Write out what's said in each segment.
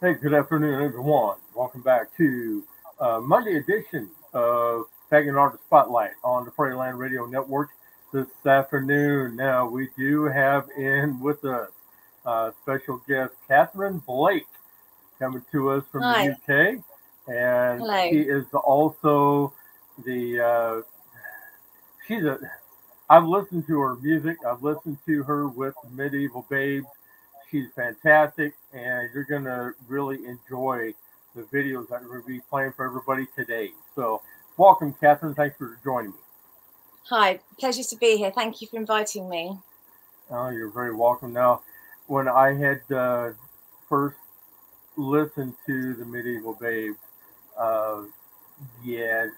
Hey, good afternoon, everyone. Welcome back to uh, Monday edition of Pagan Artist Spotlight on the Prairie Land Radio Network this afternoon. Now, we do have in with us uh, special guest Katharine Blake coming to us from Hi. the UK. And Hello. she is also the, uh, she's a, I've listened to her music, I've listened to her with Mediaeval Baebes. She's fantastic, and you're going to really enjoy the videos that we're going to be playing for everybody today. So, welcome, Katharine. Thanks for joining me. Hi, pleasure to be here. Thank you for inviting me. Oh, you're very welcome. Now, when I had uh, first listened to the Mediaeval Baebes, uh, yeah,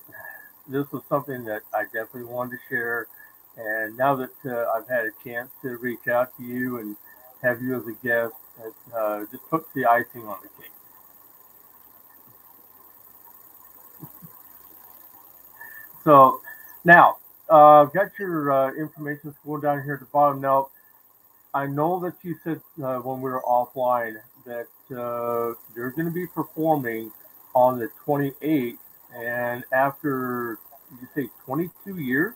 this was something that I definitely wanted to share. And now that uh, I've had a chance to reach out to you and have you as a guest, it uh, just puts the icing on the cake. So now, uh, got your uh, information going down here at the bottom. Now, I know that you said uh, when we were offline that uh, you're going to be performing on the 28th, and after you say 22 years.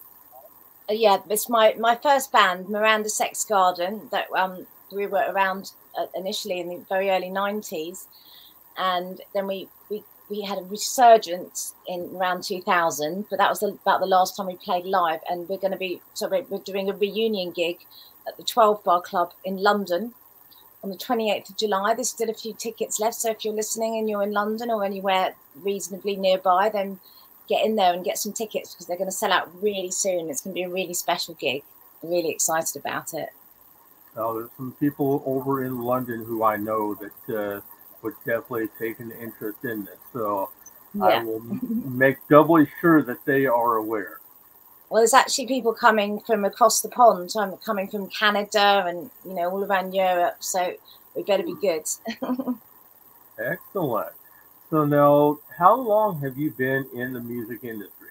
Uh, yeah, it's my my first band, Miranda Sex Garden. That um we were around uh, initially in the very early '90s, and then we we we had a resurgence in around 2000. But that was about the last time we played live, and we're going to be so we're, doing a reunion gig at the 12 Bar Club in London on the 28th of July. There's still a few tickets left, so if you're listening and you're in London or anywhere reasonably nearby, then get in there and get some tickets because they're going to sell out really soon. It's going to be a really special gig. I'm really excited about it. Now, there's some people over in London who I know that uh, would definitely take an interest in this. So I will make doubly sure that they are aware. Well, there's actually people coming from across the pond. I'm coming from Canada and you know all around Europe, so we better be good. Excellent. So now, how long have you been in the music industry?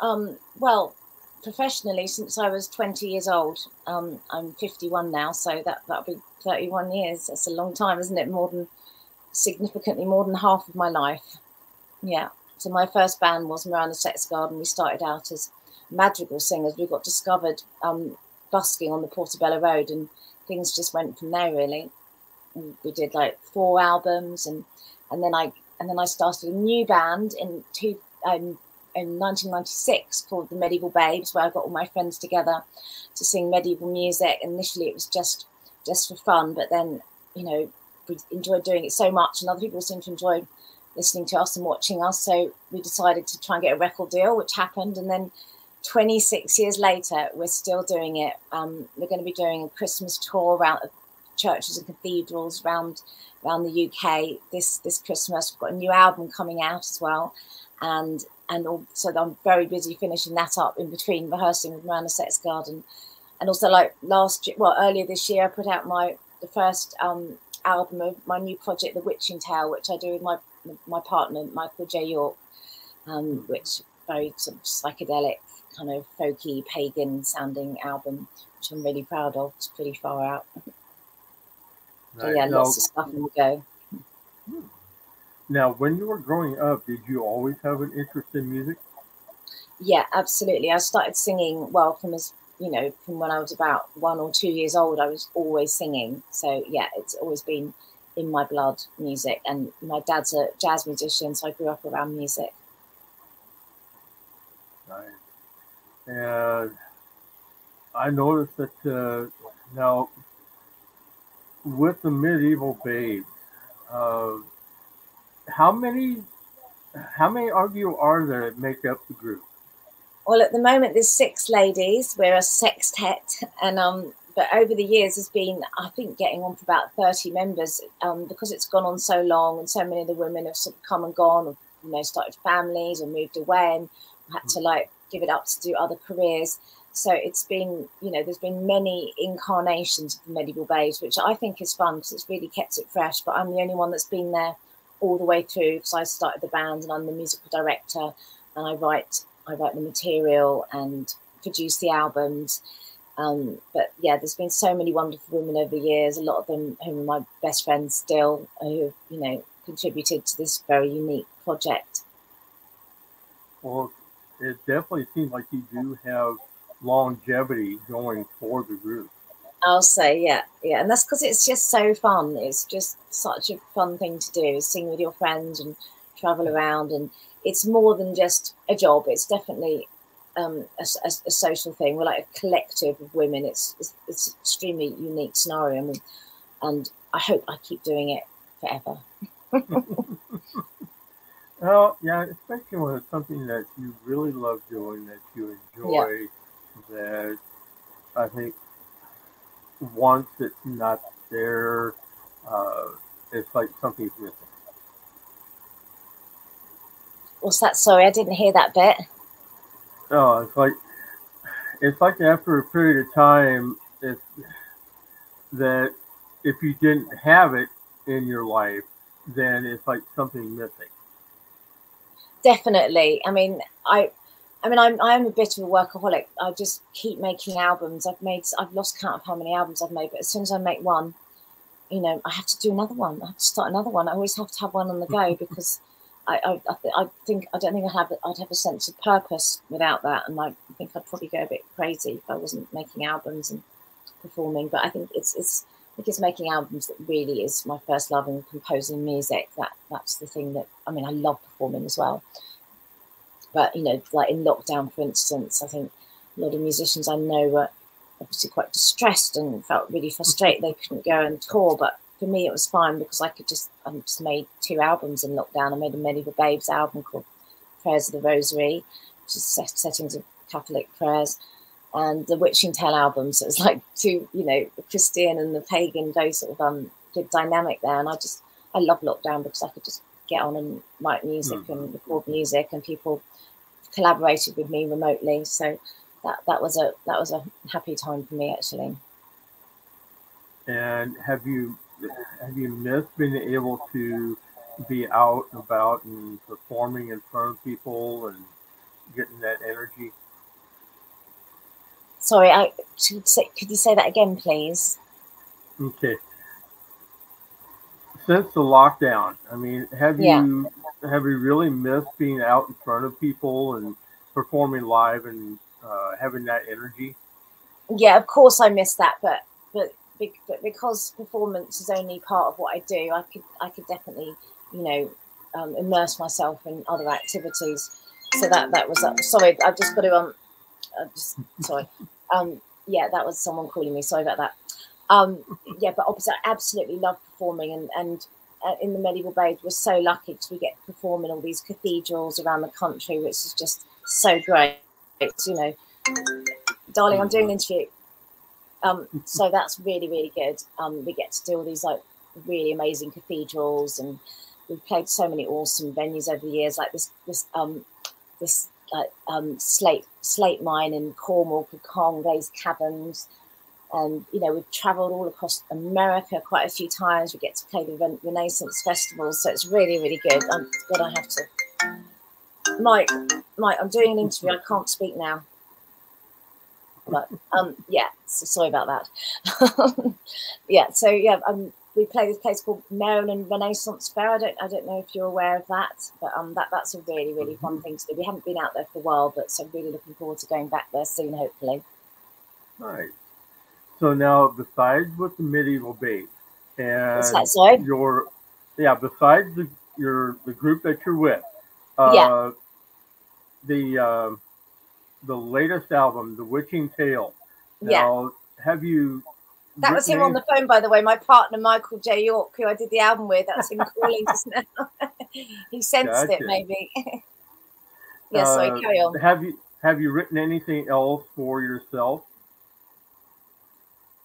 um, well, professionally since I was 20 years old. Um, I'm 51 now, so that that'll be 31 years. That's a long time, isn't it? More than significantly more than half of my life. Yeah. So my first band was Miranda Sex Garden. We started out as madrigal singers. We got discovered um, busking on the Portobello Road, and things just went from there. Really, we did like four albums, and and then I and then I started a new band in two um, in 1996 called the Mediaeval Baebes, where I got all my friends together to sing medieval music. Initially, it was just just for fun, but then you know we enjoyed doing it so much, and other people seemed to enjoy listening to us and watching us. So we decided to try and get a record deal, which happened, and then 26 years later, we're still doing it. Um, we're going to be doing a Christmas tour around churches and cathedrals around around the UK this this Christmas. We've got a new album coming out as well, and and also I'm very busy finishing that up in between rehearsing with Miranda Sex Garden, and also like last year, well earlier this year, I put out my the first um, album of my new project, The Witching Tale, which I do with my my partner Michael J York, um, which very sort of psychedelic, kind of folky, pagan sounding album, which I'm really proud of. It's pretty far out. So yeah, now, lots of stuff on the go. Now, when you were growing up, did you always have an interest in music? Yeah, absolutely. I started singing well from as you know from when I was about one or two years old. I was always singing. So yeah, it's always been in my blood, music. And my dad's a jazz musician, so I grew up around music. Right. And I noticed that uh, now with the mediaeval baebes, uh, how many how many of you are there that make up the group? Well, at the moment, there's six ladies. We're a sextet, and um, but over the years, there's been I think getting on for about thirty members. Um, because it's gone on so long, and so many of the women have sort of come and gone, or you know, started families or moved away, and had to like give it up to do other careers. So it's been, you know, there's been many incarnations of the mediaeval baebes, which I think is fun because it's really kept it fresh. But I'm the only one that's been there all the way through because I started the band and I'm the musical director and I write I write the material and produce the albums. Um, but yeah, there's been so many wonderful women over the years. A lot of them who are my best friends still, who you know contributed to this very unique project. Well, it definitely seems like you do have longevity going for the group. I'll say, yeah, yeah, and that's because it's just so fun. It's just such a fun thing to do, sing with your friends and travel around, and it's more than just a job. It's definitely um, a, a, a, social thing. We're like a collective of women. It's it's, it's an extremely unique scenario, I mean, and I hope I keep doing it forever. well, yeah, especially when it's something that you really love doing, that you enjoy, yeah. that I think once it's not there, uh, it's like something's missing. What's that? Sorry, I didn't hear that bit. Oh, it's like it's like after a period of time, it's that if you didn't have it in your life, then it's like something missing. Definitely. I mean, I I mean, I'm I'm a bit of a workaholic. I just keep making albums. I've made I've lost count of how many albums I've made, but as soon as I make one, you know, I have to do another one. I have to start another one. I always have to have one on the go because I I, I, th- I think I don't think I have I'd have a sense of purpose without that, and I think I'd probably go a bit crazy if I wasn't making albums and performing. But I think it's it's I think it's making albums that really is my first love and composing music. That that's the thing that I mean I love performing as well. But you know, like in lockdown, for instance, I think a lot of musicians I know were obviously quite distressed and felt really frustrated they couldn't go and tour. But for me, it was fine because I could just I just made two albums in lockdown. I made a Mediaeval Baebes album called Prayers of the Rosary, which is set, settings of Catholic prayers, and the Witching Tale album. So it's like two, you know, the Christian and the pagan, very sort of um good dynamic there. And I just I love lockdown because I could just get on and write music mm. and record music, and people collaborated with me remotely. So that that was a that was a happy time for me actually. And have you have you missed being able to be out and about and performing in front of people and getting that energy? Sorry, I should say, could you say that again, please? Okay. Since the lockdown, I mean, have yeah. you have you really missed being out in front of people and performing live and uh, having that energy? Yeah, of course I miss that, but but but because performance is only part of what I do, I could I could definitely you know um, immerse myself in other activities. So that that was uh, sorry, I've just got to um, uh, just sorry, um, yeah, that was someone calling me. Sorry about that. Um, yeah, but obviously I absolutely love performing and and uh, in the mediaeval baebes we're so lucky because we get to perform in all these cathedrals around the country, which is just so great. You know, darling, I'm doing an interview. Um, so that's really, really good. Um, we get to do all these like really amazing cathedrals, and we've played so many awesome venues over the years, like this this um this like um slate slate mine in Cornwall, Carnglaze Caverns, and you know we've travelled all across America quite a few times. We get to play the Renaissance festivals, so it's really, really good. I'm God, I have to. Mike, Mike, I'm doing an interview. I can't speak now. But um, yeah, so sorry about that. yeah, so yeah, um, we play this place called Maryland Renaissance Fair. I don't, I don't know if you're aware of that, but um, that that's a really, really fun mm-hmm. thing to do. We haven't been out there for a while, but so really looking forward to going back there soon, hopefully. Right. So now, besides with the mediaeval baebes and that, your, yeah, besides the, your the group that you're with, uh, yeah. the uh, the latest album, The Witching Tale. Now, yeah. have you? That was him on the phone, by the way. My partner, Michael J. York, who I did the album with. That's him calling just now. he sensed gotcha. it, maybe. yes, uh, sorry, carry on. Have you have you written anything else for yourself?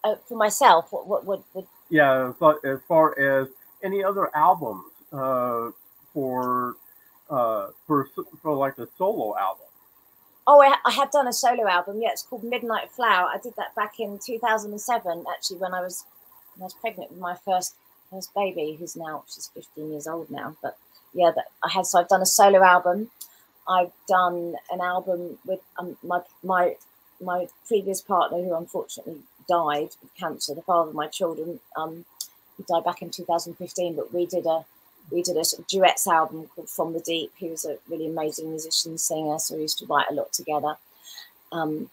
Uh, for myself, what what would? What, Yeah, but as far as any other albums uh, for uh, for for like a solo album. Oh, I, I, have done a solo album. Yeah, it's called Midnight Flower. I did that back in 2007, actually, when I was when I was pregnant with my first first baby, who's now she's 15 years old now. But yeah, that I had. So I've done a solo album. I've done an album with um, my my my previous partner, who unfortunately died of cancer, the father of my children, um, he died back in 2015. But we did a we did a sort of duets album called From the Deep. He was a really amazing musician, singer, so we used to write a lot together. Um,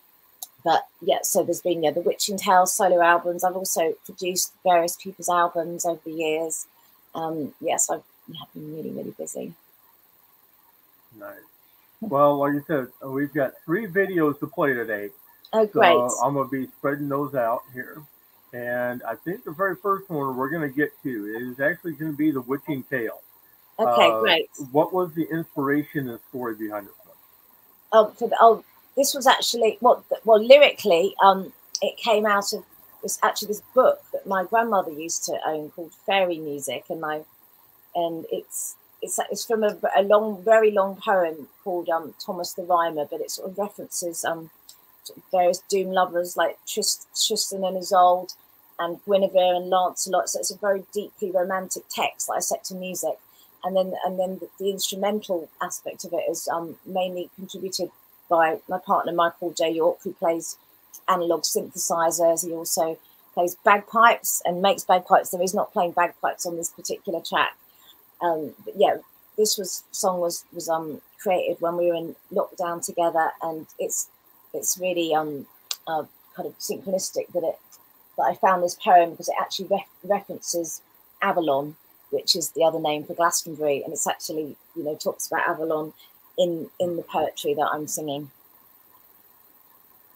but yeah, so there's been yeah the Witching Tales solo albums. I've also produced various people's albums over the years. Um, yes, I've been really really busy. Nice. Well, like you said, we've got three videos to play today. Oh, great! So I'm gonna be spreading those out here, and I think the very first one we're gonna get to is actually gonna be the Witching Tale. Okay, uh, great. What was the inspiration and story behind this one? Oh, for the, oh, this was actually well, well, lyrically, um, it came out of this actually this book that my grandmother used to own called Fairy Music, and my and it's it's it's from a, a long, very long poem called um, Thomas the Rhymer, but it sort of references um, various doom lovers like Trist, Tristan and Isolde and Guinevere and Lancelot. So it's a very deeply romantic text that I set to music. And then and then the, the instrumental aspect of it is um, mainly contributed by my partner Michael J. York, who plays analog synthesizers. He also plays bagpipes and makes bagpipes, though he's not playing bagpipes on this particular track. Um, but yeah, this was song was was um created when we were in lockdown together, and it's it's really um uh, kind of synchronistic that it that I found this poem because it actually references Avalon, which is the other name for Glastonbury, and it's actually you know talks about Avalon in in the poetry that I'm singing.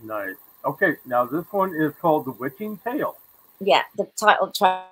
Nice. Okay, now this one is called The Witching Tale. Yeah, the title track.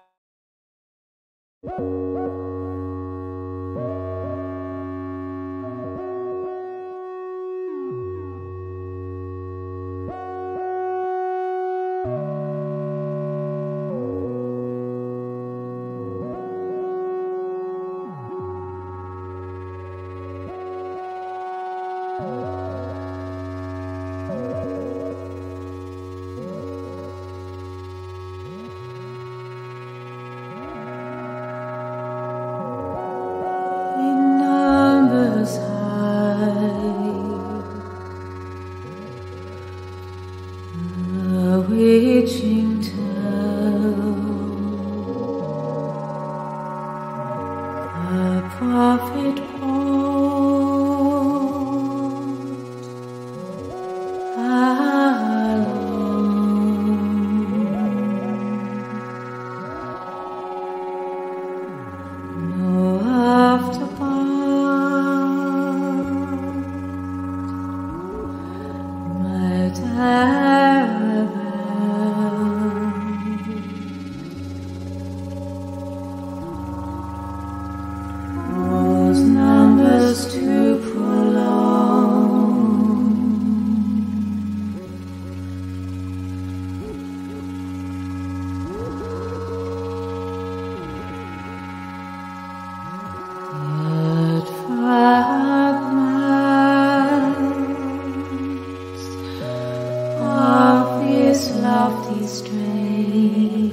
softly strain.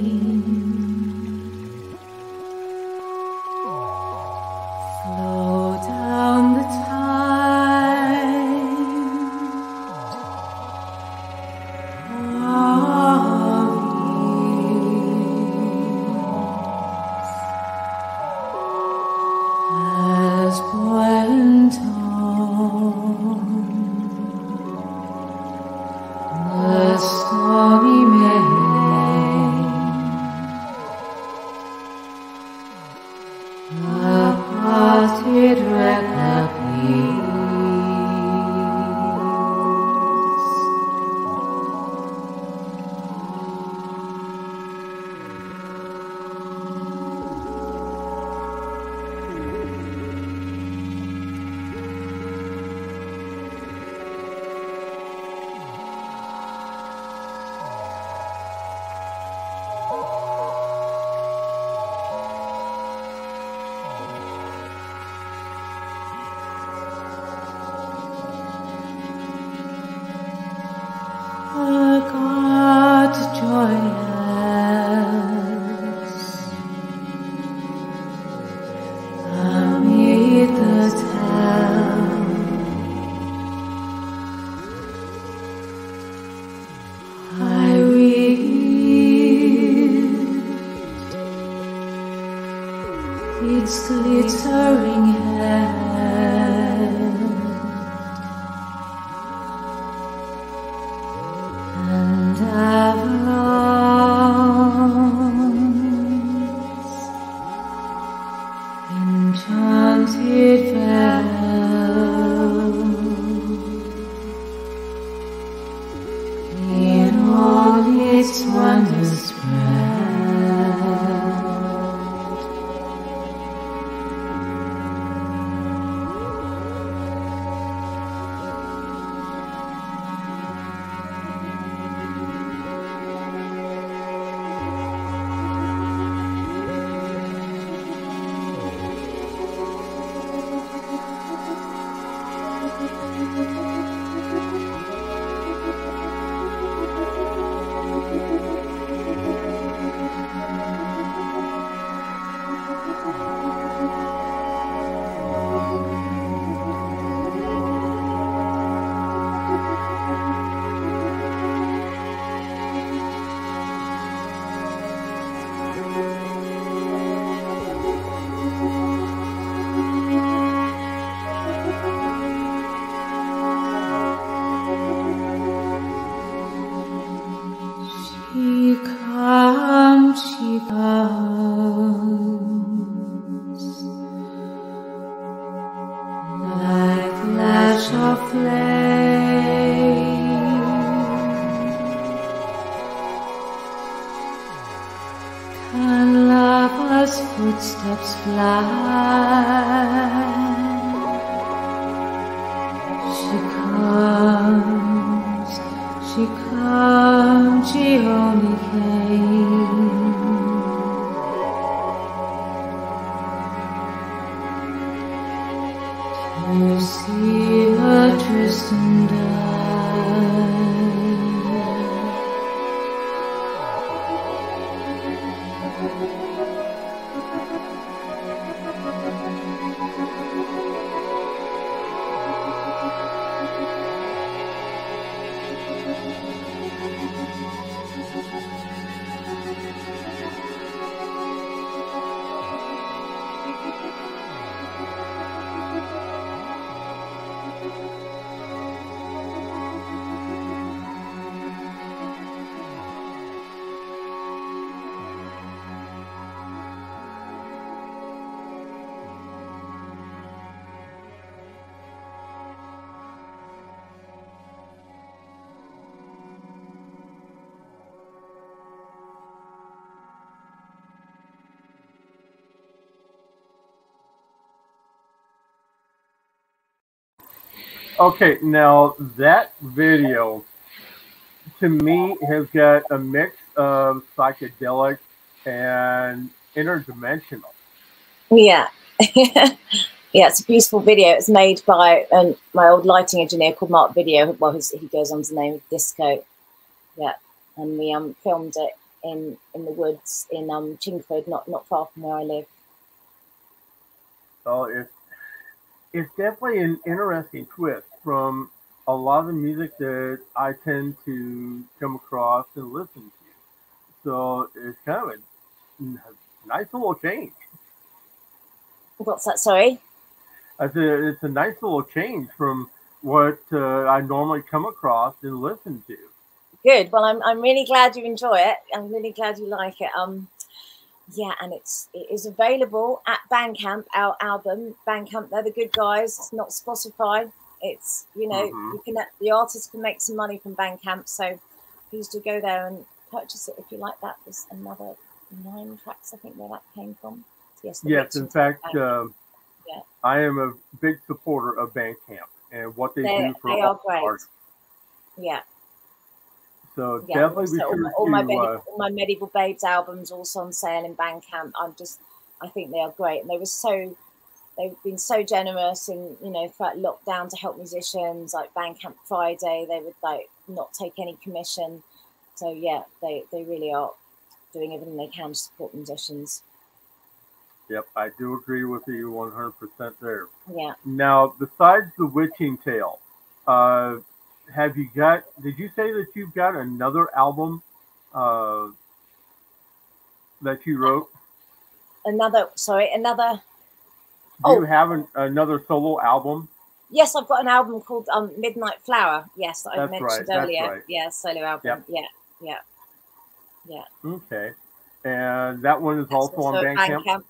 Okay, now that video to me has got a mix of psychedelic and interdimensional. Yeah. yeah, it's a beautiful video. It's made by um, my old lighting engineer called Mark Video. Well, his, he goes under the name of Disco. Yeah, and we um filmed it in in the woods in um Chingford, not not far from where I live. So it's it's definitely an interesting twist from a lot of the music that I tend to come across and listen to. So it's kind of a nice little change. What's that? Sorry. I said it's a nice little change from what uh, I normally come across and listen to. Good. Well, I'm I'm really glad you enjoy it. I'm really glad you like it. Um, yeah, and it's it is available at Bandcamp. Our album Bandcamp. They're the good guys. It's not Spotify. It's you know Mhm. you can the artist can make some money from Bandcamp. So please do go there and purchase it if you like that. There's another nine tracks I think where that came from. Yes. Yes, in fact, Bandcamp. um, Yeah. I am a big supporter of Bandcamp and what they, They- do for they all are great. artists. yeah. So yeah, definitely all, my, all, my Uh, all my mediaeval baebes albums also on sale in Bandcamp. I'm just, I think they are great, and they were so, they've been so generous and you know throughout lockdown to help musicians. Like Bandcamp Friday, they would like not take any commission. So yeah, they they really are doing everything they can to support musicians. yep, I do agree with you 100% there. Yeah, Now, besides the witching tale, uh, have you got? Did you say that you've got another album uh, that you wrote? another sorry, another. Do you Oh. have an, another solo album? Yes, I've got an album called um, Midnight Flower. Yes, that I right, mentioned that's earlier. right. Yeah, solo album. Yeah, yeah. Yeah. Okay, and that one is That's also on at Bandcamp.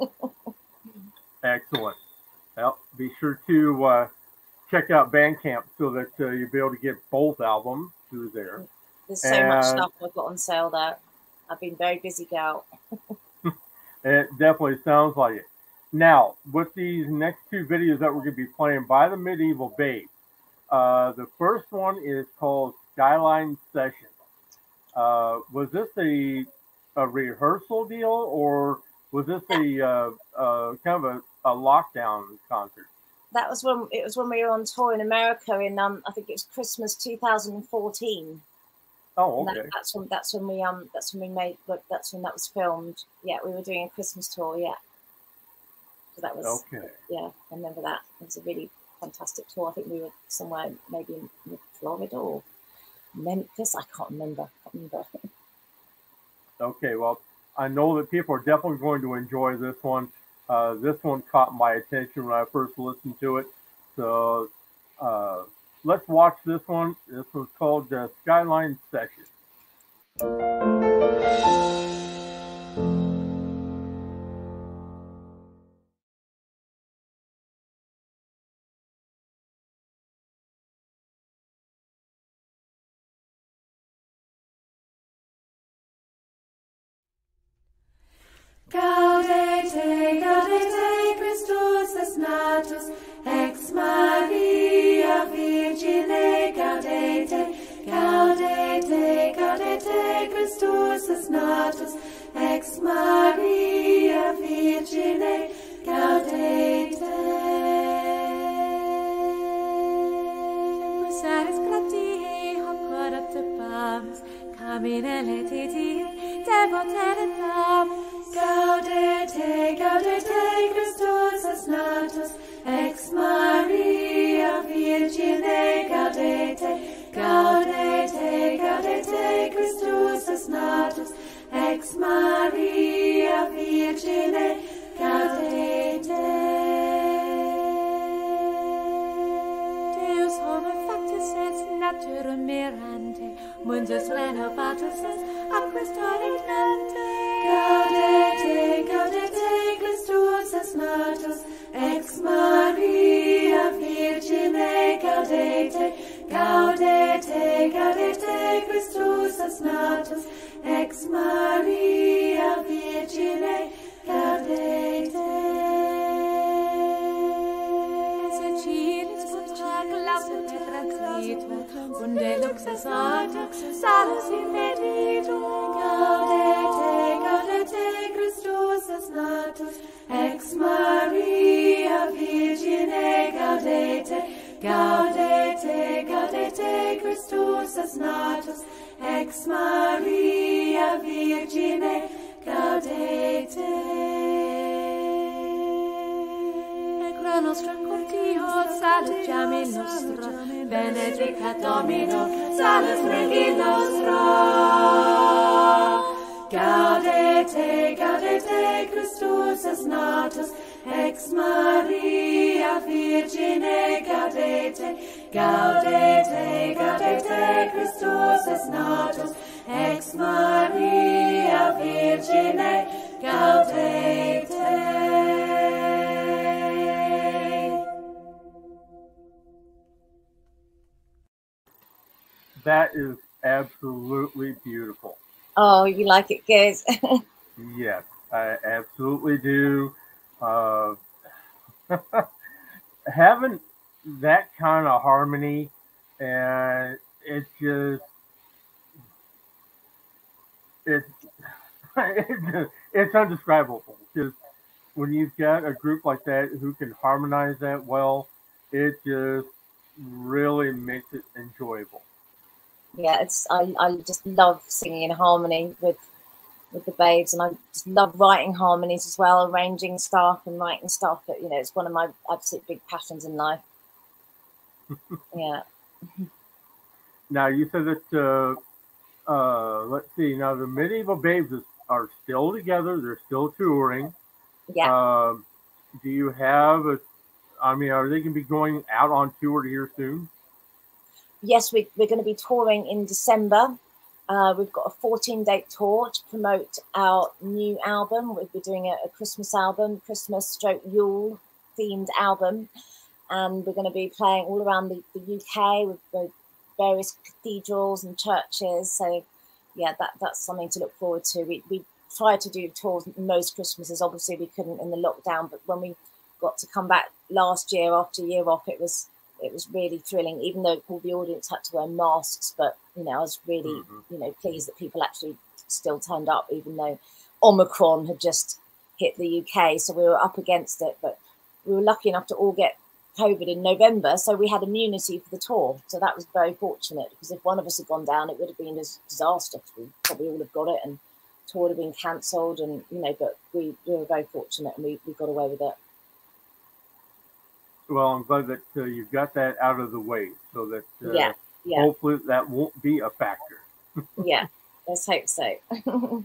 Excellent. Well, be sure to uh, check out Bandcamp so that uh, you'll be able to get both albums through there. There's so much stuff I've got on sale there. I've been very busy girl. It definitely sounds like it. Now, with these next two videos that we're going to be playing by the Medieval Babe, uh, the first one is called Skyline Session. Uh, was this a, a rehearsal deal or was this a uh, uh, kind of a, a lockdown concert? That was when it was when we were on tour in America in um I think it was Christmas 2014. Oh, okay. that, that's when that's when we um that's when we made that's when that was filmed. Yeah, we were doing a Christmas tour. Yeah, so that was Okay. yeah. I remember that. It was a really fantastic tour. I think we were somewhere maybe in, in Florida or Memphis. I can't remember. I can't remember. Okay, well, I know that people are definitely going to enjoy this one. Uh, this one caught my attention when I first listened to it. So uh, let's watch this one. This one's called the Skyline Session. Benedicat Domino, salus regi nostro. Gaudete, gaudete, Christus es natus, ex Maria Virgine, gaudete, gaudete, gaudete, Christus es natus, ex Maria Virgine, gaudete. That is absolutely beautiful. Oh, you like it, good. Yes, I absolutely do. Uh, having that kind of harmony, and it's just it's it's, it's undescribable. Just when you've got a group like that who can harmonize that well, it just really makes it enjoyable. Yeah, it's I, I just love singing in harmony with with the babes, and I just love writing harmonies as well, arranging stuff and writing stuff. But you know, it's one of my absolute big passions in life. yeah, Now you said that uh, uh, let's see. Now the mediaeval baebes is, are still together. They're still touring. yeah. Um, do you have a? I mean, are they going to be going out on tour here soon? Yes, we, we're going to be touring in December. Uh, we've got a 14 date tour to promote our new album. We'll be doing a, a Christmas album, Christmas stroke Yule themed album. And we're going to be playing all around the, the UK with, various cathedrals and churches. So, yeah, that that's something to look forward to. We we tried to do tours most Christmases. Obviously, we couldn't in the lockdown, but when we got to come back last year after year off, it was it was really thrilling. Even though all the audience had to wear masks, but you know, I was really Mhm. you know pleased that people actually still turned up, even though Omicron had just hit the UK, so we were up against it. But we were lucky enough to all get COVID in November, so we had immunity for the tour. So that was very fortunate because if one of us had gone down, it would have been a disaster. We probably all have got it, and tour would have been cancelled. And you know, but we, we were very fortunate, and we, we got away with it. Well, I'm glad that uh, you've got that out of the way, so that uh, Yeah, yeah. hopefully that won't be a factor. Yeah, let's hope so.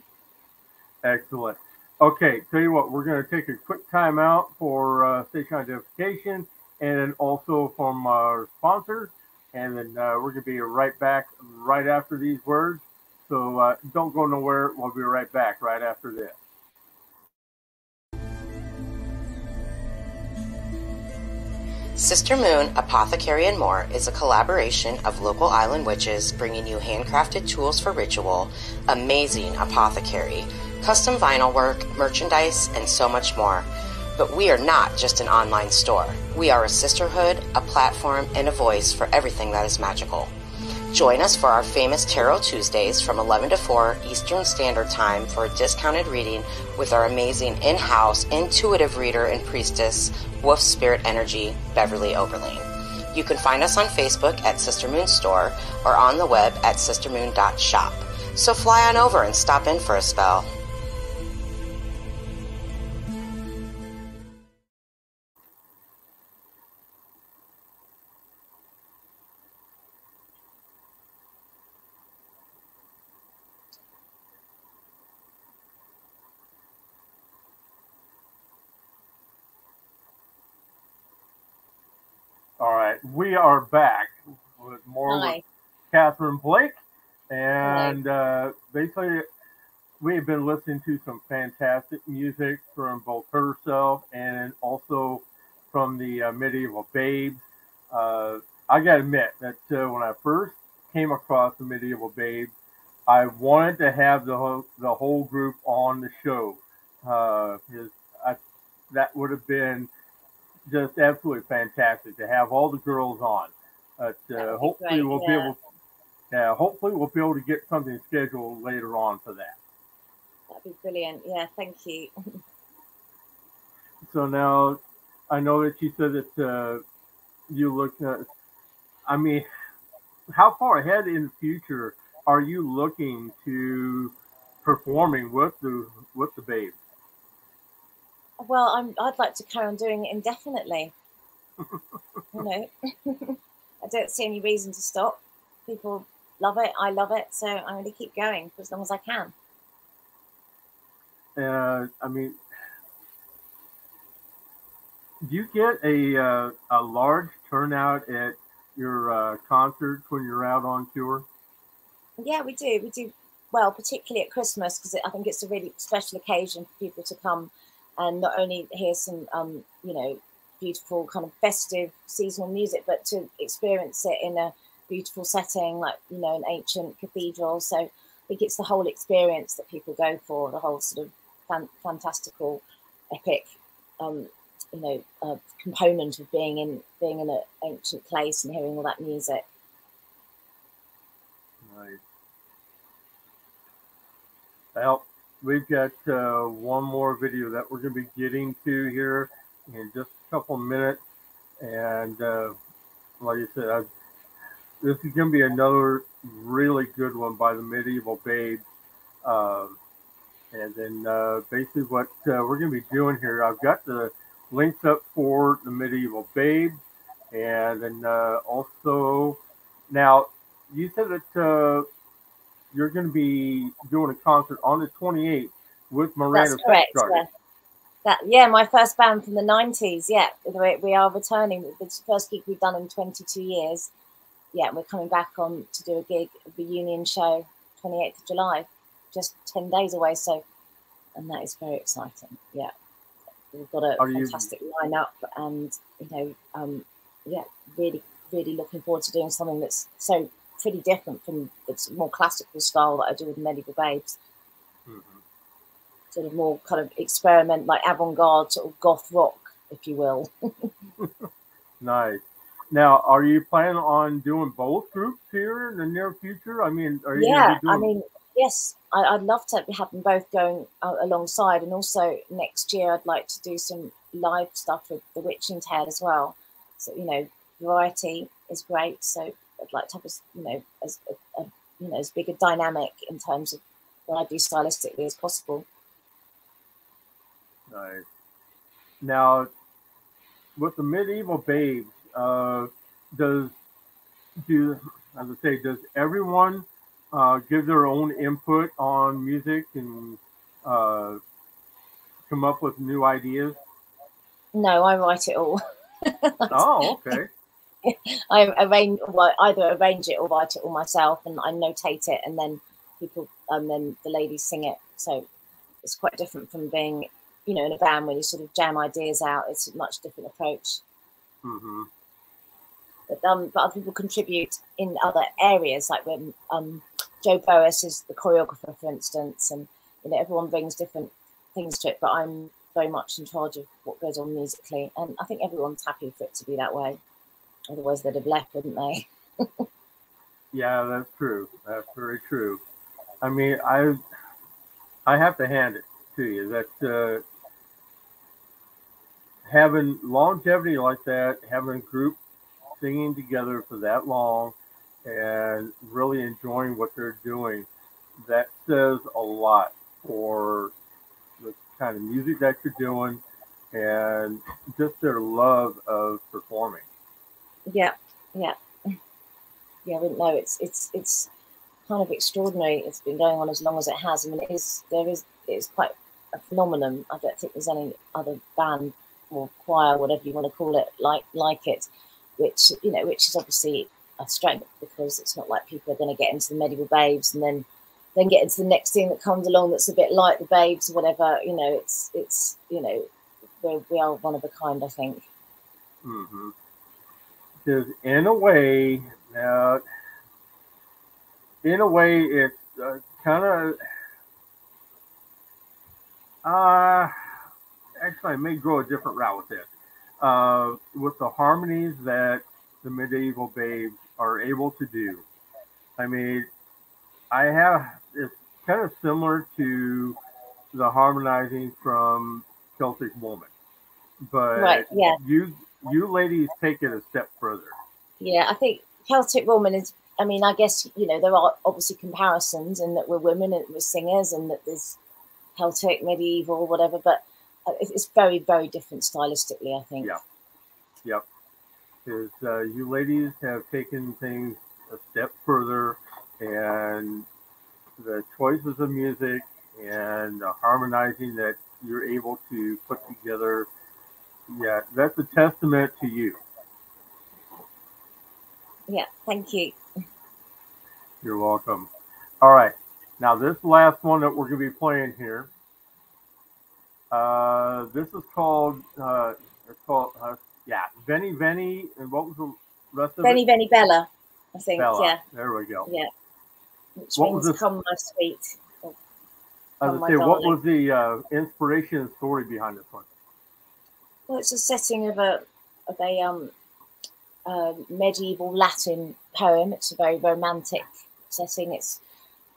Excellent. Okay, tell you what, we're going to take a quick time out for uh, station identification and then also from our sponsors. And then uh, we're going to be right back right after these words. So uh, don't go nowhere. We'll be right back right after this. Sister Moon Apothecary and More is a collaboration of local island witches bringing you handcrafted tools for ritual, amazing apothecary, custom vinyl work, merchandise, and so much more. But we are not just an online store. We are a sisterhood, a platform, and a voice for everything that is magical. Join us for our famous Tarot Tuesdays from 11 to 4 Eastern Standard Time for a discounted reading with our amazing in house intuitive reader and priestess, Wolf Spirit Energy, Beverly Oberlin. You can find us on Facebook at Sister Moon Store or on the web at sistermoon.shop. So fly on over and stop in for a spell. All right, we are back with more with Katharine Blake. And uh, basically, we have been listening to some fantastic music from both herself and also from the uh, Mediaeval Baebes. Uh, I got to admit that uh, when I first came across the Mediaeval Baebes, I wanted to have the whole, the whole group on the show. Uh, I, that would have been just absolutely fantastic to have all the girls on. But uh, hopefully great, we'll be able, yeah, hopefully we'll be able to get something scheduled later on for that. That'd be brilliant. Yeah, thank you. So now, I know that you said that uh, you look. Uh, I mean, how far ahead in the future are you looking to performing with the with the babes? Well, I'm, I'd like to carry on doing it indefinitely. you know, I don't see any reason to stop. People love it. I love it. So I'm going to keep going for as long as I can. Uh, I mean, do you get a uh, a large turnout at your uh, concerts when you're out on tour? Yeah, we do. We do well, particularly at Christmas, because I think it's a really special occasion for people to come and not only hear some, um, you know, beautiful kind of festive seasonal music, but to experience it in a beautiful setting, like you know, an ancient cathedral. So I think it's the whole experience that people go for, the whole sort of fan- fantastical, epic, um, you know, uh, component of being in being in an ancient place and hearing all that music. Right. Well, we've got uh, one more video that we're going to be getting to here in just a couple minutes, and uh, like I said, I, this is going to be another really good one by the Mediaeval Baebes. Um, and then uh, basically what uh, we're going to be doing here, I've got the links up for the Mediaeval Baebes, and then uh, also now you said that uh, you're going to be doing a concert on the 28th with Miranda That's correct. Yeah. That yeah, my first band from the nineties. Yeah, we, we are returning. It's the first gig we've done in twenty two years. Yeah, we're coming back on to do a gig, a reunion show, twenty eighth of July, just ten days away. So, and that is very exciting. Yeah, we've got a Are you- fantastic lineup, and you know, um, yeah, really, really looking forward to doing something that's so pretty different from the more classical style that I do with Mediaeval Baebes. Mm-hmm. Sort of more kind of experiment, like avant-garde, sort of goth rock, if you will. nice. Now, are you planning on doing both groups here in the near future? I mean, are you? Yeah, doing... I mean, yes, I, would love to have them both going uh, alongside, and also next year I'd like to do some live stuff with the Witching Tale as well. So you know, variety is great. So I'd like to have as you know as a, a, you know as big a dynamic in terms of what I do stylistically as possible. Nice. Now, with the mediaeval baebes, uh, does do as I say, does everyone uh, give their own input on music and uh, come up with new ideas? No, I write it all. oh, okay. I arrange, well, either arrange it or write it all myself, and I notate it, and then people, and then the ladies sing it. So it's quite different from being, you know, in a band where you sort of jam ideas out. It's a much different approach. Mm-hmm. But um, but other people contribute in other areas, like when um, Joe Boas is the choreographer, for instance, and you know everyone brings different things to it. But I'm very much in charge of what goes on musically, and I think everyone's happy for it to be that way. Otherwise, they'd have left, wouldn't they? yeah, that's true. That's very true. I mean, I I have to hand it to you that uh, having longevity like that, having a group singing together for that long, and really enjoying what they're doing, that says a lot for the kind of music that you're doing and just their love of performing. Yeah, yeah, yeah. I wouldn't know. It's it's it's kind of extraordinary. It's been going on as long as it has. I mean, it is there is it's quite a phenomenon. I don't think there's any other band or choir, whatever you want to call it, like like it, which you know, which is obviously a strength because it's not like people are going to get into the mediaeval baebes and then then get into the next thing that comes along that's a bit like the baebes or whatever. You know, it's it's you know, we're, we are one of a kind. I think. Mm-hmm because in a way, uh, in a way, it's uh, kind of. Uh, actually, I may go a different route with this. Uh, with the harmonies that the mediaeval baebes are able to do. I mean, I have it's kind of similar to the harmonizing from Celtic Woman, but right, yeah. you you ladies take it a step further. Yeah, I think Celtic Woman is. I mean, I guess you know there are obviously comparisons and that we're women and we're singers, and that there's Celtic, medieval, whatever. But uh, it's very, very different stylistically. I think. Yeah. Yep. Because uh, you ladies have taken things a step further, and the choices of music and the harmonizing that you're able to put together yeah, that's a testament to you. Yeah, thank you. You're welcome. All right. Now, this last one that we're going to be playing here, uh, this is called, uh, it's called, uh, yeah, Veni Veni, and what was the rest of Veni it? Veni Bella, I think, Bella. yeah. There we go. Yeah. Which What means was this- come my sweet. or I was say, what was the uh, inspiration and story behind this one? Well, it's a setting of a of a um uh, medieval Latin poem. It's a very romantic setting. It's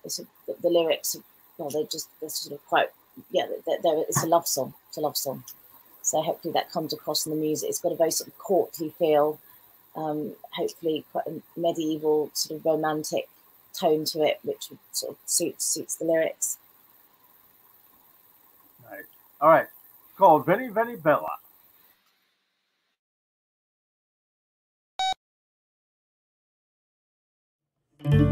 it's a, the, lyrics. Well, they're just they're sort of quite yeah. They're, they're, it's a love song. It's a love song. So hopefully that comes across in the music. It's got a very sort of courtly feel. Um, hopefully quite a medieval sort of romantic tone to it, which sort of suits suits the lyrics. Right. All right. Called Veni Veni Bella. Veni,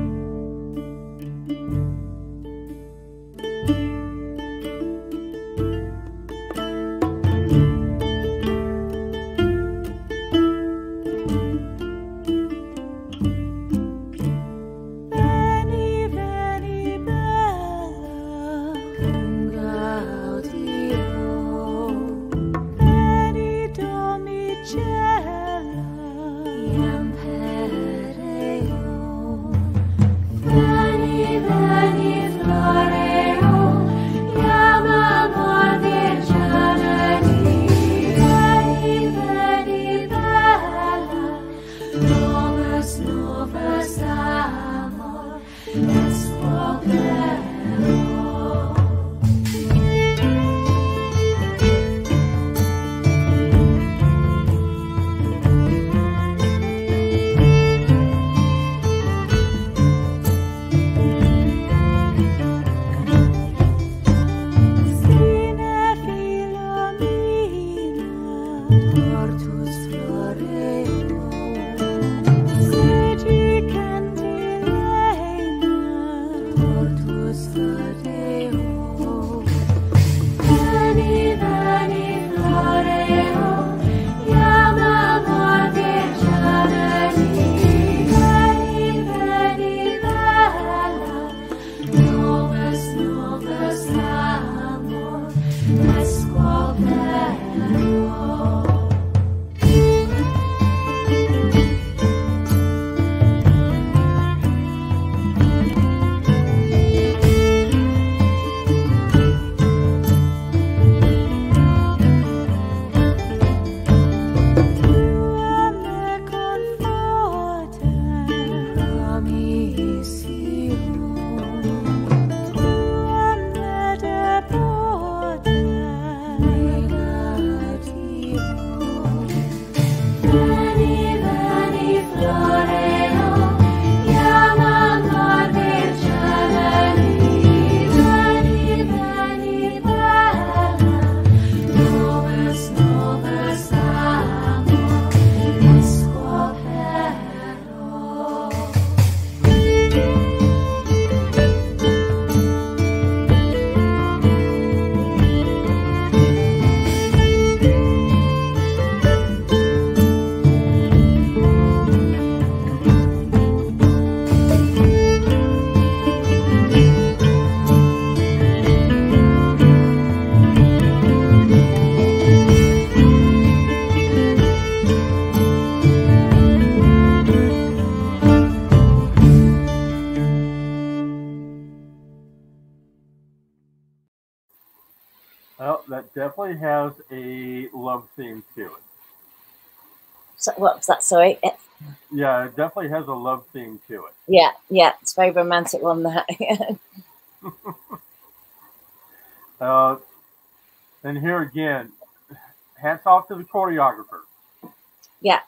what was that? Sorry. Eh, Yeah, it definitely has a love theme to it. Yeah, yeah, it's a very romantic one. That. Uh, and here again, hats off to the choreographer. Yeah,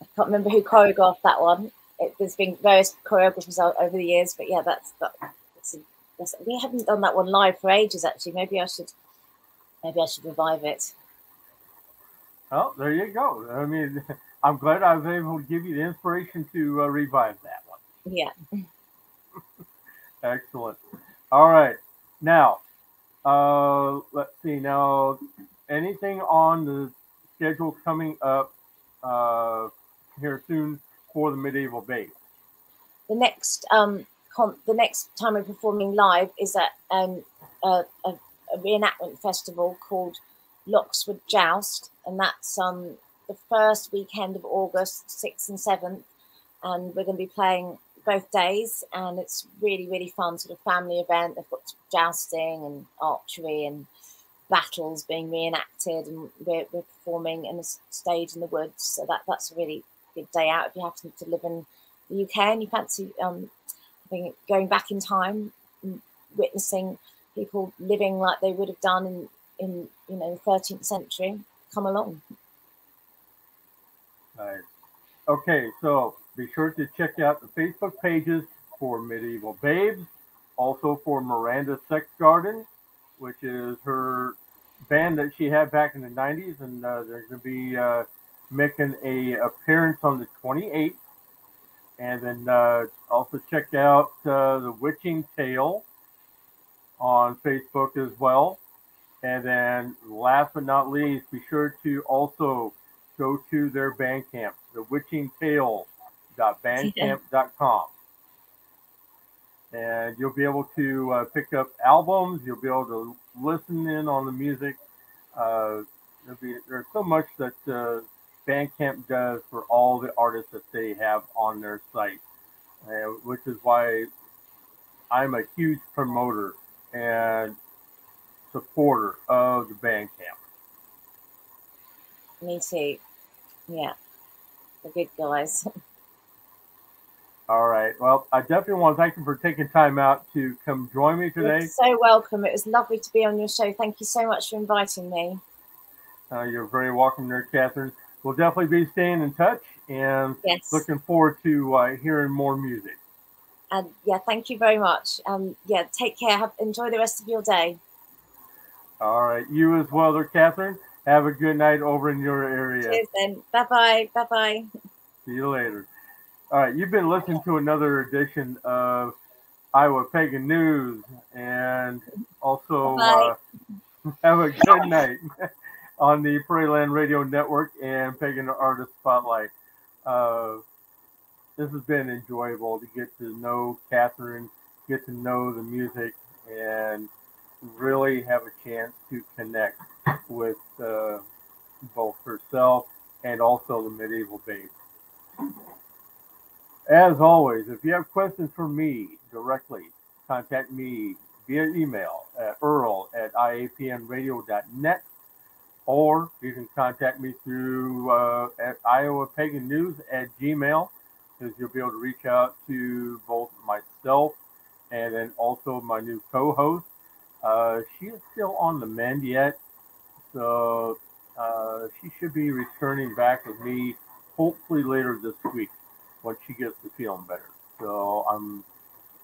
I can't remember who choreographed that one. It, there's been various choreographers over the years, but yeah, that's that. That's, that's, we haven't done that one live for ages. Actually, maybe I should. Maybe I should revive it. Oh, there you go. I mean, I'm glad I was able to give you the inspiration to uh, revive that one. Yeah. Excellent. All right. Now, uh, let's see. Now, anything on the schedule coming up uh, here soon for the mediaeval baebes? The next um the next time we're performing live is at um a, a, a reenactment festival called Loxwood Joust, and that's um the first weekend of August, sixth and seventh, and we're going to be playing both days, and it's really really fun, sort of family event. They've got jousting and archery and battles being reenacted, and we're, we're performing in a stage in the woods. So that that's a really good day out if you happen to live in the UK and you fancy um, going back in time, witnessing people living like they would have done in, in you know the 13th century, come along. Right. Okay, so be sure to check out the Facebook pages for Mediaeval Baebes, also for Miranda Sex Garden, which is her band that she had back in the 90s, and uh, they're going to be uh, making a appearance on the 28th. And then uh, also check out uh, the Witching Tale on Facebook as well. And then last but not least, be sure to also go to their Bandcamp, thewitchingtale.bandcamp.com. And you'll be able to uh, pick up albums. You'll be able to listen in on the music. Uh, be, there's so much that uh, Bandcamp does for all the artists that they have on their site, uh, which is why I'm a huge promoter and supporter of the Bandcamp. Me too. Yeah, the good guys. All right. Well, I definitely want to thank you for taking time out to come join me You're today. so welcome. It was lovely to be on your show. Thank you so much for inviting me. Uh, you're very welcome there, Katharine. We'll definitely be staying in touch and Yes. looking forward to uh, hearing more music. And yeah, thank you very much. Um, yeah, take care. Have enjoy the rest of your day. All right. You as well there, Katharine. Have a good night over in your area. Cheers then. Bye bye. Bye bye. See you later. All right. You've been listening to another edition of Iowa Pagan News and also uh, have a good night on the Prairie Land Radio Network and Pagan Artist Spotlight. Uh, this has been enjoyable to get to know Katharine, get to know the music, and really have a chance to connect with uh, both herself and also the mediaeval baebes. As always, if you have questions for me directly, contact me via email at earl at iapnradio.net or you can contact me through uh, at Iowa Pagan News at Gmail because you'll be able to reach out to both myself and then also my new co-host. Uh, she is still on the mend yet, so uh, she should be returning back with me hopefully later this week once she gets to feeling better. So I'm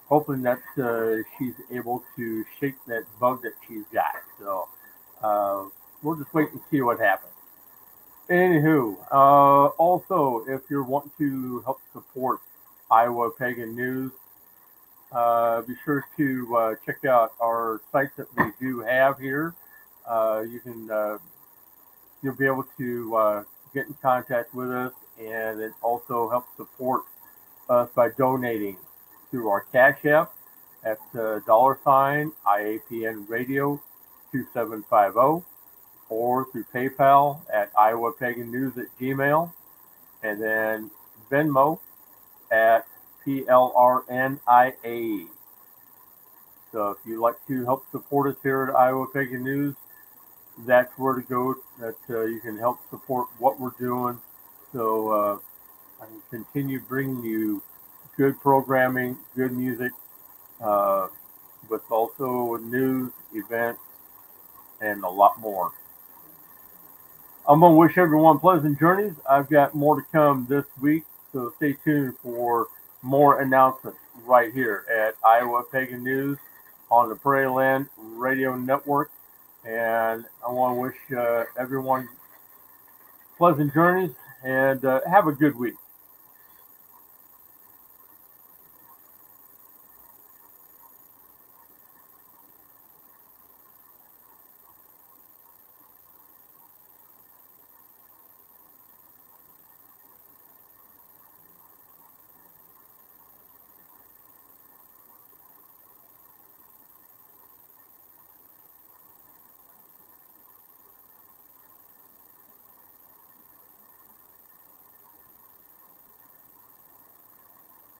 hoping that uh, she's able to shake that bug that she's got. So uh, we'll just wait and see what happens. Anywho, uh, also, if you're wanting to help support Iowa Pagan News, uh, be sure to uh, check out our sites that we do have here. Uh, you can uh, you'll be able to uh, get in contact with us, and it also helps support us by donating through our Cash App at uh, dollar sign IAPN Radio 2750 or through PayPal at Iowa Pagan News at Gmail, and then Venmo at PLRNIA. So if you'd like to help support us here at Iowa Pagan News, that's where to go. That uh, you can help support what we're doing. So uh, I can continue bringing you good programming, good music, uh, with also news, events, and a lot more. I'm going to wish everyone pleasant journeys. I've got more to come this week, so stay tuned for more announcements right here at Iowa Pagan News on the Prairie Land Radio Network. And I want to wish uh, everyone pleasant journeys and uh, have a good week.